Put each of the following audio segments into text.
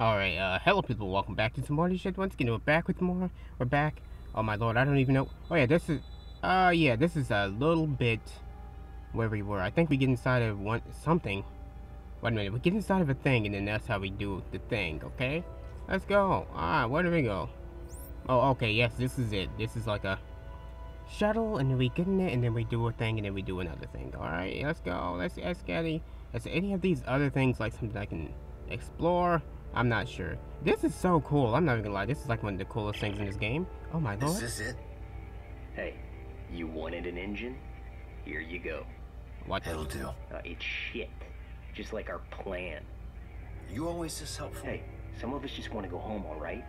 Alright, uh, hello people, welcome back to some more shit. Once again, we're back with more, we're back, oh my lord, I don't even know, oh yeah, this is, uh, yeah, this is a little bit where we were, I think we get inside of one, something, wait a minute, we get inside of a thing, and then that's how we do the thing, okay, let's go, ah, where do we go, oh, okay, yes, this is it, this is like a shuttle, and then we get in it, and then we do a thing, and then we do another thing, alright, let's go, let's ask Eddie, is there any of these other things, like something I can explore, I'm not sure. This is so cool. I'm not even gonna lie. This is like one of the coolest things in this game. Oh my lord. Is this it? Hey, you wanted an engine? Here you go. What? It'll do. Uh, it's shit. Just like our plan. You always this helpful. Hey, some of us just want to go home, all right?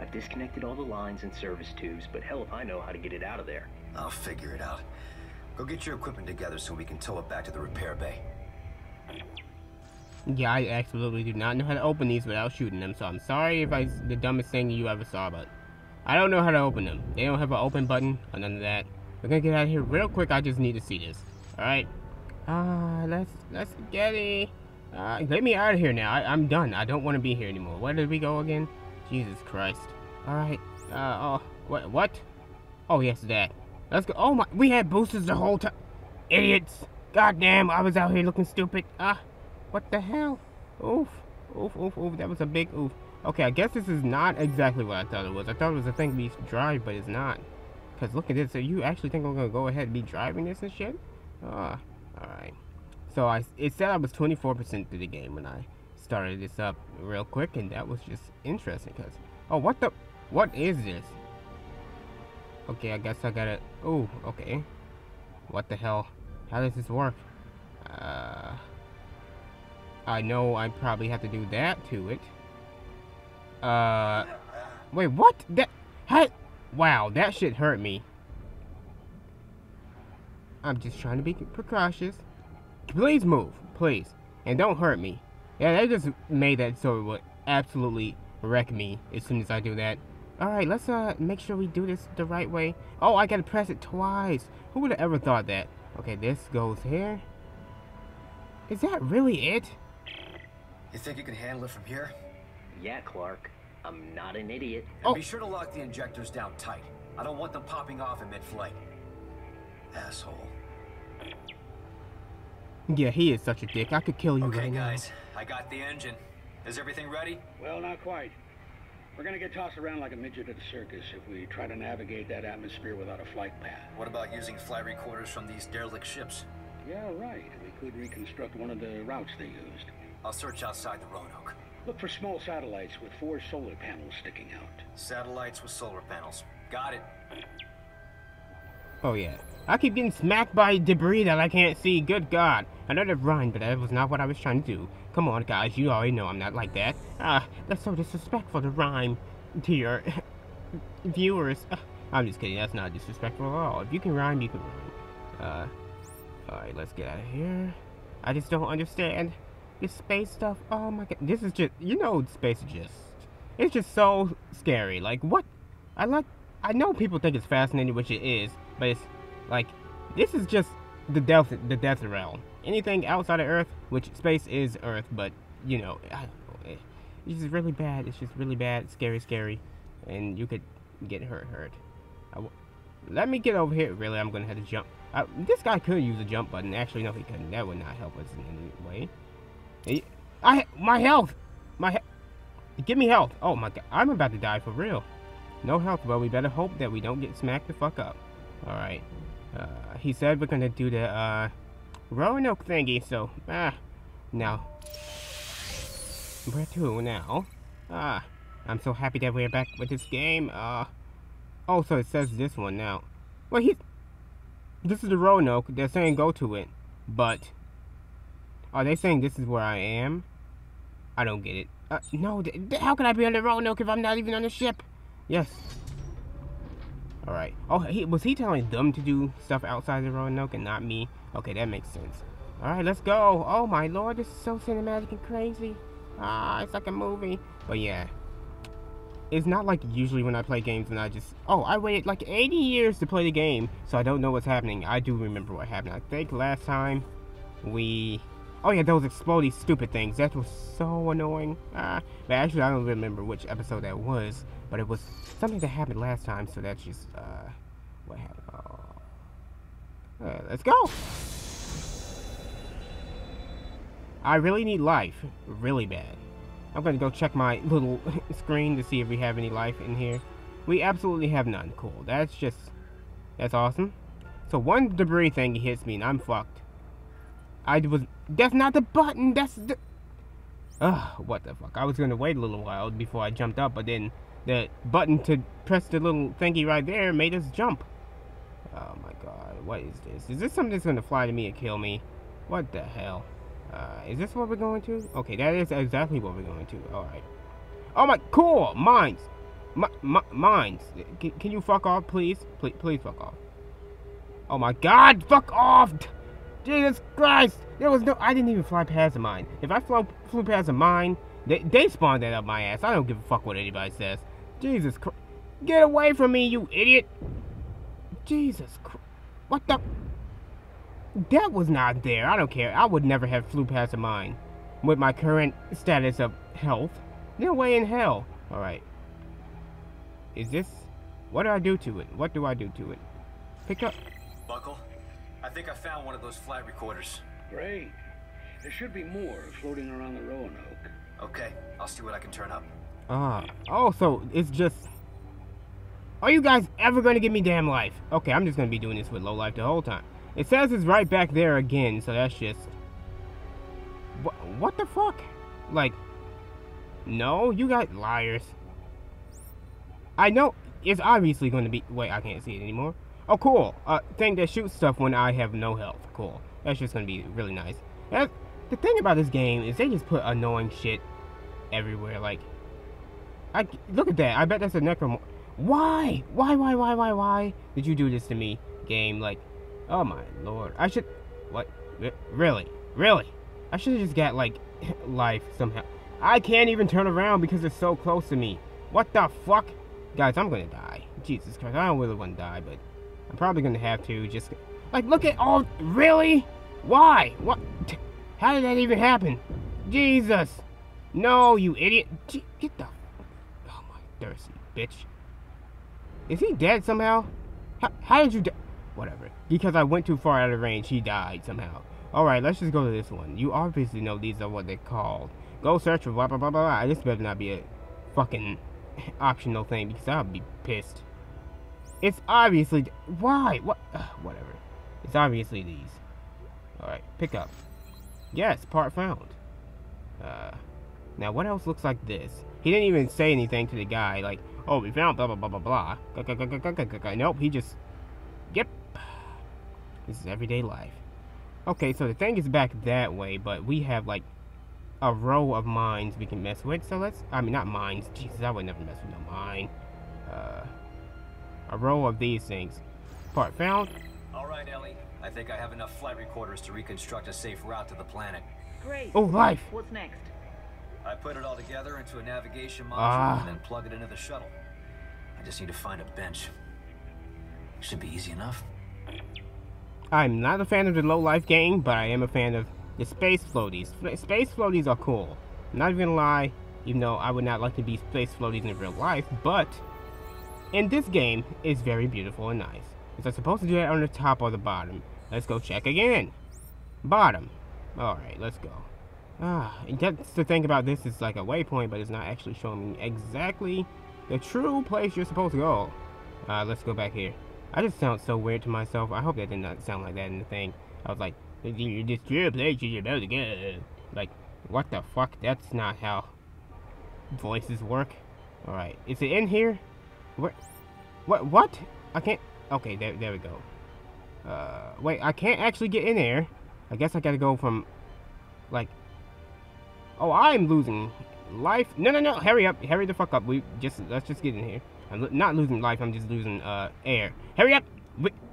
I've disconnected all the lines and service tubes, but hell if I know how to get it out of there. I'll figure it out. Go get your equipment together so we can tow it back to the repair bay. Yeah, I absolutely do not know how to open these without shooting them, so I'm sorry if I the dumbest thing you ever saw, but I don't know how to open them. They don't have an open button or none of that. We're gonna get out of here real quick. I just need to see this. All right. Ah, uh, let's let's get it. Uh, get me out of here now. I, am done. I don't want to be here anymore. Where did we go again? Jesus Christ. All right. Uh oh. What what? Oh yes, that. Let's go. Oh my. We had boosters the whole time. Idiots. God damn. I was out here looking stupid. Ah. Uh, what the hell? Oof. Oof, oof, oof. That was a big oof. Okay, I guess this is not exactly what I thought it was. I thought it was a thing we drive, but it's not. Because look at this. So you actually think I'm going to go ahead and be driving this and shit? Ah, alright. So I, it said I was 24% through the game when I started this up real quick, and that was just interesting. Because, oh, what the, what is this? Okay, I guess I gotta, oh, okay. What the hell? How does this work? Uh... I know I probably have to do that to it. Uh, wait, what? That, hey, wow, that shit hurt me. I'm just trying to be precautious. Please move, please, and don't hurt me. Yeah, that just made that so it would absolutely wreck me as soon as I do that. Alright, let's uh make sure we do this the right way. Oh, I gotta press it twice. Who would have ever thought that? Okay, this goes here. Is that really it? You think you can handle it from here? Yeah, Clarke. I'm not an idiot. And oh. be sure to lock the injectors down tight. I don't want them popping off in mid-flight. Asshole. Yeah, he is such a dick. I could kill you okay, right guys, now. I got the engine. Is everything ready? Well, not quite. We're gonna get tossed around like a midget at a circus if we try to navigate that atmosphere without a flight path. What about using flight recorders from these derelict ships? Yeah, right. We could reconstruct one of the routes they used. I'll search outside the Roanoke. Look for small satellites with four solar panels sticking out. Satellites with solar panels. Got it. Oh yeah. I keep getting smacked by debris that I can't see. Good God. I know that rhymed, but that was not what I was trying to do. Come on, guys. You already know I'm not like that. Ah, that's so disrespectful to rhyme to your viewers. Uh, I'm just kidding. That's not disrespectful at all. If you can rhyme, you can rhyme. Uh, alright, let's get out of here. I just don't understand. Space stuff, oh my god. This is just, you know, space is just, it's just so scary. Like, what? I like, I know people think it's fascinating, which it is, but it's, like, this is just the death, the death realm. Anything outside of Earth, which space is Earth, but, you know, I, it's just really bad. It's just really bad, scary, scary, and you could get hurt, hurt. I, let me get over here. Really, I'm gonna have to jump. Uh, this guy could use a jump button. Actually, no, he couldn't. That would not help us in any way. I my health, my give me health. Oh my god, I'm about to die for real. No health, but we better hope that we don't get smacked the fuck up. All right. Uh, he said we're gonna do the uh, Roanoke thingy, so ah, now where to now? Ah, I'm so happy that we're back with this game. Uh, oh, so it says this one now. Well, he, this is the Roanoke. They're saying go to it, but are they saying this is where I am? I don't get it. Uh, no, how can I be on the Roanoke if I'm not even on the ship? Yes. Alright. Oh, he, was he telling them to do stuff outside the Roanoke and not me? Okay, that makes sense. Alright, let's go. Oh my lord, this is so cinematic and crazy. Ah, it's like a movie. But yeah. It's not like usually when I play games and I just... Oh, I waited like 80 years to play the game, so I don't know what's happening. I do remember what happened. I think last time we Oh yeah, those exploding stupid things. That was so annoying. Ah, but actually, I don't remember which episode that was. But it was something that happened last time, so that's just, uh, what happened? Oh. Uh, let's go! I really need life. Really bad. I'm gonna go check my little screen to see if we have any life in here. We absolutely have none. Cool. That's just... That's awesome. So one debris thing hits me and I'm fucked. I was... That's not the button! That's the... Ugh, what the fuck. I was gonna wait a little while before I jumped up, but then the button to press the little thingy right there made us jump. Oh my god, what is this? Is this something that's gonna fly to me and kill me? What the hell? Uh, is this what we're going to? Okay, that is exactly what we're going to. Alright. Oh my, cool! Mines! M mines! Can, can, you fuck off, please? Please, please fuck off. Oh my god, fuck off! Jesus Christ! There was no, I didn't even fly past mine. If I flew, flew past a mine, they, they spawned that up my ass. I don't give a fuck what anybody says. Jesus Christ. Get away from me, you idiot! Jesus Christ. What the? That was not there. I don't care. I would never have flew past a mine. With my current status of health. No way in hell. Alright. Is this... What do I do to it? What do I do to it? Pick up... Buckle, I think I found one of those flight recorders. Great. There should be more floating around the Roanoke. Okay, I'll see what I can turn up. Ah. Oh, so it's just... Are you guys ever going to give me damn life? Okay, I'm just going to be doing this with low life the whole time. It says it's right back there again, so that's just... What, what the fuck? Like, no, you got liars. I know it's obviously going to be... Wait, I can't see it anymore. Oh, cool. Uh, thing that shoots stuff when I have no health. Cool. That's just to be really nice. That's, the thing about this game is they just put annoying shit everywhere. Like, I look at that. I bet that's a necrom. Why? Why? Why? Why? Why? Why did you do this to me, game? Like, Oh my lord. I should... What? Really? Really? I should have just got, like, life somehow. I can't even turn around because it's so close to me. What the fuck? Guys, I'm gonna die. Jesus Christ, I don't really want to die, but I'm probably gonna have to just... Like, look at all... Really? Why? What? How did that even happen? Jesus! No, you idiot! Get the... Oh my thirsty bitch. Is he dead somehow? How, how did you? Whatever. Because I went too far out of range, he died somehow. Alright, let's just go to this one. You obviously know these are what they're called. Go search for blah blah blah blah. This better not be a fucking optional thing because I'll be pissed. It's obviously... Why? What? Uh, whatever. It's obviously these. Alright, pick up. Yes, part found. Uh, now what else looks like this? He didn't even say anything to the guy, like, oh, we found blah blah blah blah blah. Nope, he just... Yep, this is everyday life. Okay, so the thing is back that way, but we have like a row of mines we can mess with. So let's, I mean, not mines. Jesus, I would never mess with no mine. Uh, a row of these things. Part found. All right, Ellie. I think I have enough flight recorders to reconstruct a safe route to the planet. Great. Oh, life. What's next? I put it all together into a navigation module Ah. and then plug it into the shuttle. I just need to find a bench. Should be easy enough. I'm not a fan of the low life game, but I am a fan of the space floaties. Space floaties are cool. I'm not even gonna lie, even though I would not like to be space floaties in real life, but in this game, is very beautiful and nice. Is I supposed to do that on the top or the bottom? Let's go check again. Bottom. Alright, let's go. Ah, that's the thing about this, it's like a waypoint, but it's not actually showing me exactly the true place you're supposed to go. Uh, let's go back here. I just sound so weird to myself. I hope that did not sound like that in the thing. I was like, this true place you're about to go. Like, what the fuck? That's not how voices work. Alright, is it in here? Where? What? What? I can't. Okay, there, there we go. Uh, wait, I can't actually get in there. I guess I gotta go from, like, oh, I'm losing life. No, no, no, hurry up, hurry the fuck up. We just, let's just get in here. I'm not losing life, I'm just losing, uh, air. Hurry up!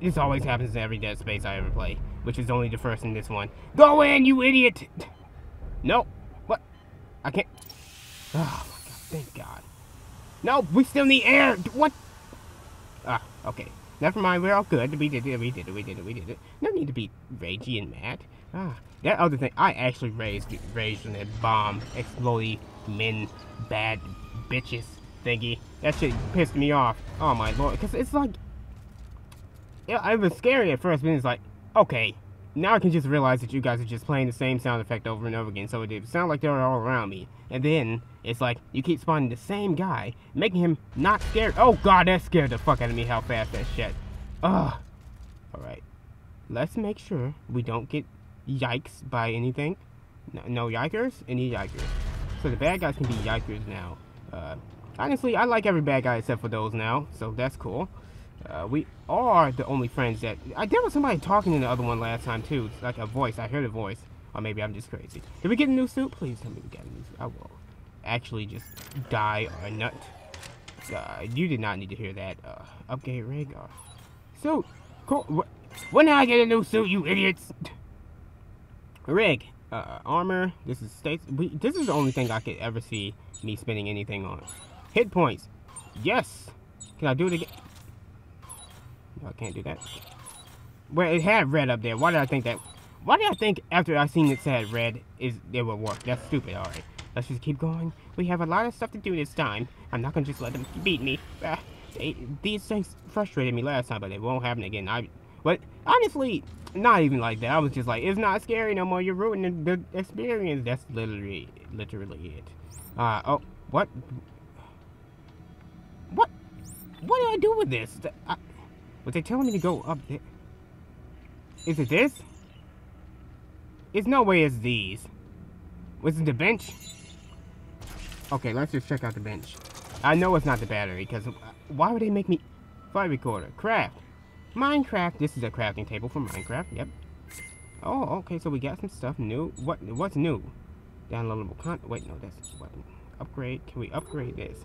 This always happens in every Dead Space I ever play, which is only the first in this one. Go in, you idiot! No, what? I can't. Oh my god, thank god. No, we still need air! What? Ah, okay. Never mind, we're all good. We did it, we did it, we did it, we did it. No need to be ragey and mad. Ah, that other thing, I actually raised, raged when that bomb exploded men, bad bitches thingy. That shit pissed me off. Oh my lord, because it's like, yeah, it was scary at first, but it's like, okay, now I can just realize that you guys are just playing the same sound effect over and over again, so it sounds like they're all around me. And then, it's like, you keep spawning the same guy, making him not scared. Oh god, that scared the fuck out of me how fast that shit. Ugh. Alright. Let's make sure we don't get yikes by anything. No, no yikers? Any yikers. So the bad guys can be yikers now. Uh, honestly, I like every bad guy except for those now, so that's cool. Uh, we are the only friends that... I there was somebody talking in the other one last time, too. It's like a voice. I heard a voice. Or maybe I'm just crazy. Did we get a new suit? Please tell me we got a new suit. I will actually just die or nut. Uh, you did not need to hear that. Uh, upgrade suit. Cool. When did I get a new suit, you idiots? rig. Uh, armor. This is states. We, this is the only thing I could ever see me spending anything on. Hit points. Yes. Can I do it again? I can't do that. Well, it had red up there. Why did I think that? Why did I think after I seen it said red is it would work? That's stupid. All right, let's just keep going. We have a lot of stuff to do this time. I'm not gonna just let them beat me. Uh, they, these things frustrated me last time, but they won't happen again. I, but honestly, not even like that. I was just like, it's not scary no more. You're ruining the, the experience. That's literally, literally it. Uh, oh, what? What? What do I do with this? I, but they're telling me to go up there. Is it this? It's no way it's these. Was it the bench? Okay, let's just check out the bench. I know it's not the battery, because uh, why would they make me... Fire recorder. Craft. Minecraft. This is a crafting table for Minecraft. Yep. Oh, okay, so we got some stuff new. What? What's new? Downloadable content. Wait, no, that's... Weapon. Upgrade. Can we upgrade this?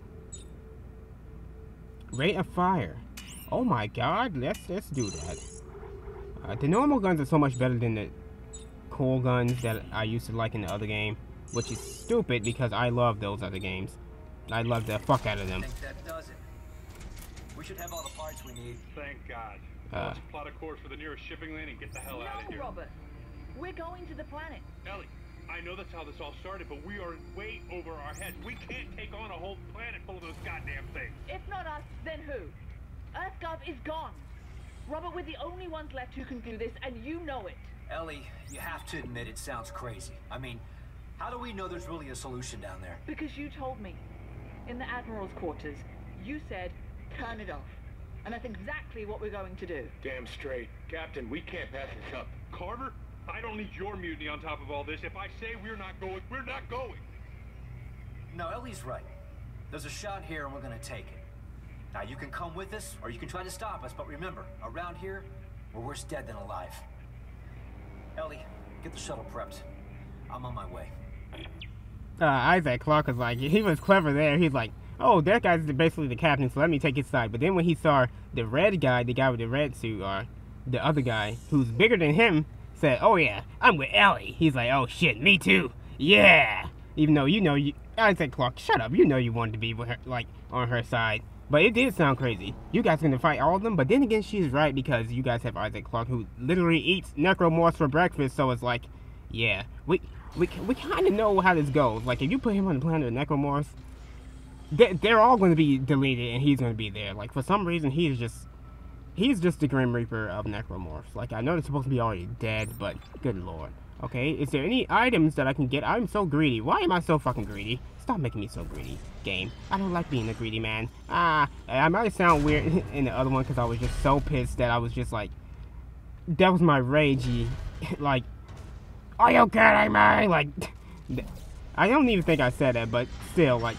Rate of fire. Oh my god, let's let's do that. Uh, the normal guns are so much better than the cool guns that I used to like in the other game, which is stupid because I love those other games. I love the fuck out of them. I think that does it. We should have all the parts we need. Thank God. Uh. Let's plot a course for the nearest shipping lane and get the hell out of No, here. Robert. We're going to the planet. Ellie, I know that's how this all started, but we are way over our heads. We can't take on a whole planet full of those goddamn things. If not us, then who? EarthGov is gone. Robert, we're the only ones left who can do this, and you know it. Ellie, you have to admit it sounds crazy. I mean, how do we know there's really a solution down there? Because you told me. In the Admiral's quarters, you said, turn it off. And that's exactly what we're going to do. Damn straight. Captain, we can't pass this up. Carver, I don't need your mutiny on top of all this. If I say we're not going, we're not going. No, Ellie's right. There's a shot here and we're gonna take it. Now you can come with us, or you can try to stop us, but remember, around here, we're worse dead than alive. Ellie, get the shuttle prepped. I'm on my way. Uh, Isaac Clarke was like, he was clever there. He's like, oh, that guy's basically the captain, so let me take his side. But then when he saw the red guy, the guy with the red suit, or the other guy, who's bigger than him, said, oh yeah, I'm with Ellie. He's like, oh shit, me too. Yeah. Even though you know, you, Isaac Clarke, shut up. You know you wanted to be with her, like, on her side. But it did sound crazy. You guys gonna fight all of them, but then again, she's right because you guys have Isaac Clarke who literally eats necromorphs for breakfast. So it's like, yeah, we we we kind of know how this goes. Like if you put him on the planet of necromorphs, they, they're all to be deleted, and he's to be there. Like for some reason, he's just he's just the Grim Reaper of necromorphs. Like I know they're supposed to be already dead, but good lord. Okay, is there any items that I can get? I'm so greedy. Why am I so fucking greedy? Stop making me so greedy, game. I don't like being a greedy man. Ah, I might sound weird in the other one because I was just so pissed that I was just like, that was my ragey, like, are you kidding me? Like, I don't even think I said that, but still, like,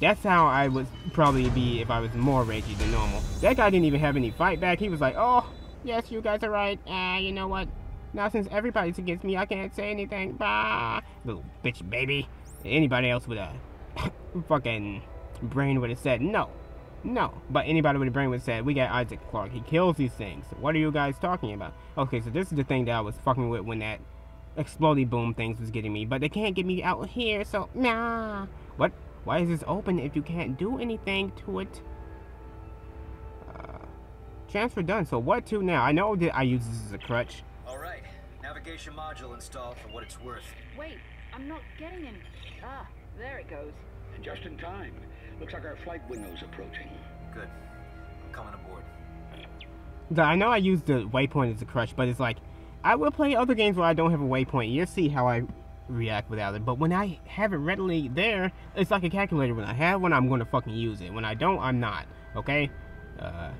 that's how I would probably be if I was more ragey than normal. That guy didn't even have any fight back. He was like, oh, yes, you guys are right. Ah, you know what? Now since everybody's against me, I can't say anything. Bah, little bitch baby. Anybody else with a fucking brain would have said no. No. But anybody with a brain would have said, we got Isaac Clarke. He kills these things. What are you guys talking about? Okay, so this is the thing that I was fucking with when that exploding boom things was getting me. But they can't get me out here, so nah. What? Why is this open if you can't do anything to it? Uh, Transfer done. So what to now? I know that I use this as a crutch. All right. Navigation module installed for what it's worth. Wait, I'm not getting any. Ah, there it goes. And just in time. Looks like our flight window's approaching. Good. I'm coming aboard. The- I know I use the waypoint as a crutch, but it's like I will play other games where I don't have a waypoint. You'll see how I react without it. But when I have it readily there, it's like a calculator. When I have one, I'm going to fucking use it. When I don't, I'm not. Okay? Uh,